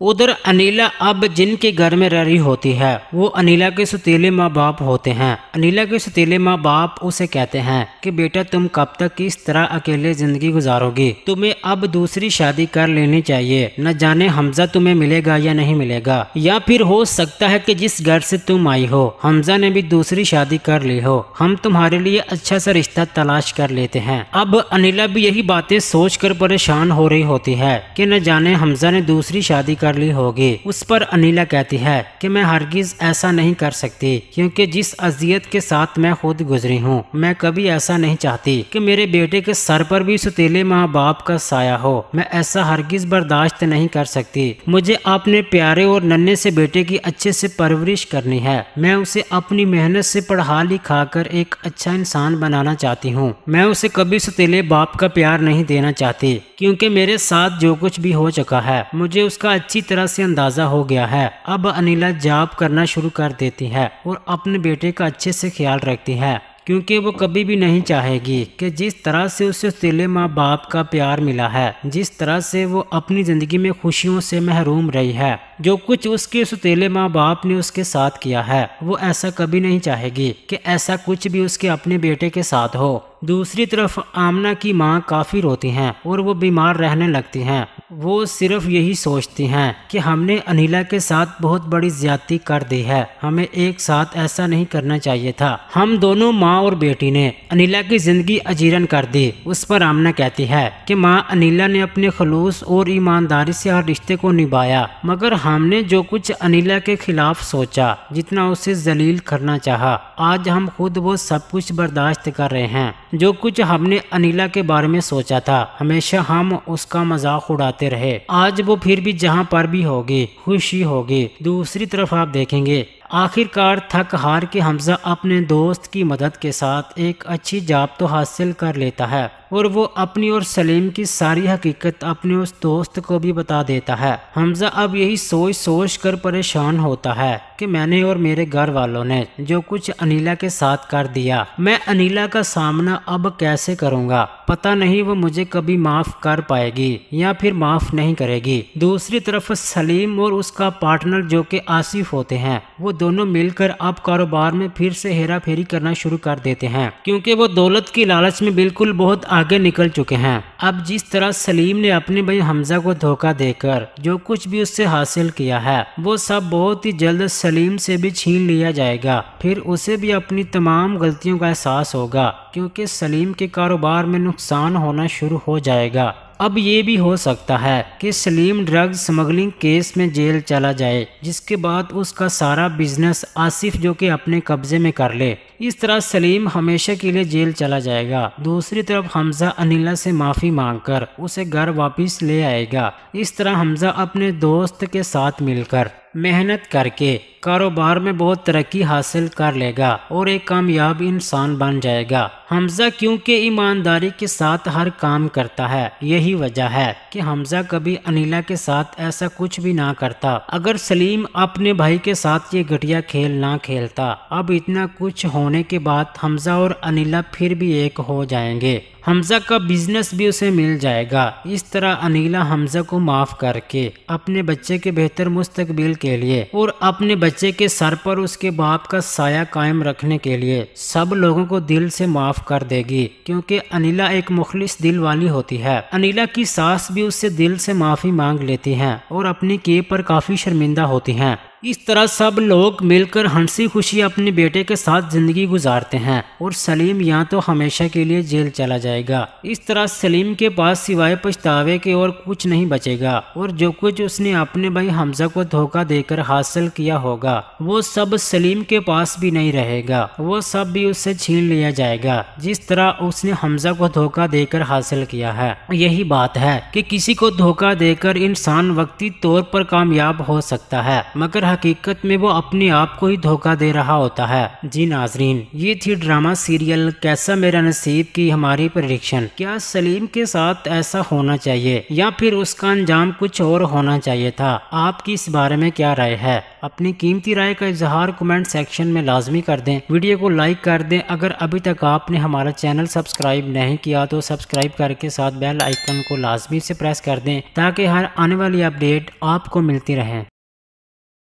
उधर अनिला अब जिनके घर में रह रही होती है, वो अनिला के सुतीले माँ बाप होते हैं। अनिला के सुतीले माँ बाप उसे कहते हैं कि, बेटा, तुम कब तक इस तरह अकेले ज़िंदगी गुजारोगी? तुम्हें अब दूसरी शादी कर लेनी चाहिए। न जाने हमजा तुम्हें मिलेगा या नहीं मिलेगा। या फिर हो सकता है कि जिस घर से तुम आई हो, हमजा ने भी दूसरी शादी कर ली हो। हम तुम्हारे लिए अच्छा सा रिश्ता तलाश कर लेते हैं। अब अनिला भी यही बातें सोच कर परेशान हो रही होती है की, न जाने हमजा ने दूसरी शादी कर ली होगी। उस पर अनिला कहती है कि मैं हरगिज ऐसा नहीं कर सकती, क्योंकि जिस अजियत के साथ मैं खुद गुजरी हूँ, मैं कभी ऐसा नहीं चाहती कि मेरे बेटे के सर पर भी सुतीले माँ बाप का साया हो। मैं ऐसा हरगिज बर्दाश्त नहीं कर सकती। मुझे अपने प्यारे और नन्हे से बेटे की अच्छे से परवरिश करनी है। मैं उसे अपनी मेहनत से पढ़ा लिखा कर एक अच्छा इंसान बनाना चाहती हूँ। मैं उसे कभी सुतीले बाप का प्यार नहीं देना चाहती, क्योंकि मेरे साथ जो कुछ भी हो चुका है, मुझे उसका अच्छी तरह से अंदाज़ा हो गया है। अब अनिला जाप करना शुरू कर देती है और अपने बेटे का अच्छे से ख्याल रखती है, क्योंकि वो कभी भी नहीं चाहेगी कि जिस तरह से उसे तेले माँ बाप का प्यार मिला है, जिस तरह से वो अपनी ज़िंदगी में खुशियों से महरूम रही है। जो कुछ उसके सुतेले माँ बाप ने उसके साथ किया है, वो ऐसा कभी नहीं चाहेगी कि ऐसा कुछ भी उसके अपने बेटे के साथ हो। दूसरी तरफ़, आमना की माँ काफ़ी रोती हैं और वो बीमार रहने लगती हैं। वो सिर्फ़ यही सोचती हैं कि हमने अनिला के साथ बहुत बड़ी ज्यादती कर दी है, हमें एक साथ ऐसा नहीं करना चाहिए था। हम दोनों माँ और बेटी ने अनिला की ज़िंदगी अजीरन कर दी। उस पर आमना कहती है कि माँ, अनिला ने अपने खलूस और ईमानदारी से हर रिश्ते को निभाया, मगर हमने जो कुछ अनिला के खिलाफ सोचा, जितना उसे जलील करना चाहा, आज हम खुद वो सब कुछ बर्दाश्त कर रहे हैं। जो कुछ हमने अनिला के बारे में सोचा था, हमेशा हम उसका मज़ाक उड़ाते रहे। आज वो फिर भी जहाँ पर भी होगी, खुशी होगी, दूसरी तरफ़ आप देखेंगे। आखिरकार थक हार के हमजा अपने दोस्त की मदद के साथ एक अच्छी जॉब तो हासिल कर लेता है। और वो अपनी और सलीम की सारी हकीकत अपने उस दोस्त को भी बता देता है। हमजा अब यही सोच सोच कर परेशान होता है कि मैंने और मेरे घर वालों ने जो कुछ अनिला के साथ कर दिया, मैं अनिला का सामना अब कैसे करूँगा? पता नहीं वो मुझे कभी माफ़ कर पाएगी या फिर माफ़ नहीं करेगी। दूसरी तरफ़ सलीम और उसका पार्टनर जो कि आसिफ होते हैं, वो दोनों मिलकर अब कारोबार में फिर से हेरा फेरी करना शुरू कर देते हैं, क्योंकि वो दौलत की लालच में बिल्कुल बहुत निकल चुके हैं। अब जिस तरह सलीम ने अपने भाई हमजा को धोखा देकर जो कुछ भी उससे हासिल किया है, वो सब बहुत ही जल्द सलीम से भी छीन लिया जाएगा। फिर उसे भी अपनी तमाम गलतियों का एहसास होगा, क्योंकि सलीम के कारोबार में नुकसान होना शुरू हो जाएगा। अब ये भी हो सकता है कि सलीम ड्रग स्मगलिंग केस में जेल चला जाए, जिसके बाद उसका सारा बिज़नेस आसिफ जो कि अपने कब्जे में कर ले। इस तरह सलीम हमेशा के लिए जेल चला जाएगा। दूसरी तरफ़ हमजा अनिला से माफ़ी मांगकर उसे घर वापस ले आएगा। इस तरह हमजा अपने दोस्त के साथ मिलकर। मेहनत करके कारोबार में बहुत तरक्की हासिल कर लेगा और एक कामयाब इंसान बन जाएगा। हमजा क्योंकि ईमानदारी के साथ हर काम करता है, यही वजह है कि हमजा कभी अनिला के साथ ऐसा कुछ भी ना करता। अगर सलीम अपने भाई के साथ ये घटिया खेल ना खेलता, अब इतना कुछ होने के बाद हमजा और अनिला फिर भी एक हो जाएँगे। हमजा का बिज़नेस भी उसे मिल जाएगा। इस तरह अनिला हमजा को माफ़ करके अपने बच्चे के बेहतर मुस्तकबिल के लिए और अपने बच्चे के सर पर उसके बाप का साया कायम रखने के लिए सब लोगों को दिल से माफ़ कर देगी, क्योंकि अनिला एक मुखलिस दिल वाली होती है। अनिला की सास भी उससे दिल से माफ़ी मांग लेती हैं और अपनी के पर काफ़ी शर्मिंदा होती हैं। इस तरह सब लोग मिलकर हँसी खुशी अपने बेटे के साथ ज़िंदगी गुजारते हैं और सलीम यहाँ तो हमेशा के लिए जेल चला जाएगा। इस तरह सलीम के पास सिवाय पछतावे के और कुछ नहीं बचेगा और जो कुछ उसने अपने भाई हमजा को धोखा देकर हासिल किया होगा, वो सब सलीम के पास भी नहीं रहेगा। वो सब भी उससे छीन लिया जाएगा, जिस तरह उसने हमजा को धोखा देकर हासिल किया है। यही बात है कि किसी को धोखा देकर इंसान वक्ती तौर पर कामयाब हो सकता है, मगर हकीकत में वो अपने आप को ही धोखा दे रहा होता है। जी नाजरीन, ये थी ड्रामा सीरियल कैसा मेरा नसीब की हमारी प्रडिक्शन क्या सलीम के साथ ऐसा होना चाहिए या फिर उसका अंजाम कुछ और होना चाहिए था? आपकी इस बारे में क्या राय है? अपनी कीमती राय का इजहार कमेंट सेक्शन में लाजमी कर दें। वीडियो को लाइक कर दें। अगर अभी तक आपने हमारा चैनल सब्सक्राइब नहीं किया तो सब्सक्राइब करके साथ बेल आइकन को लाजमी से प्रेस कर दें ताकि हर आने वाली अपडेट आपको मिलती रहे।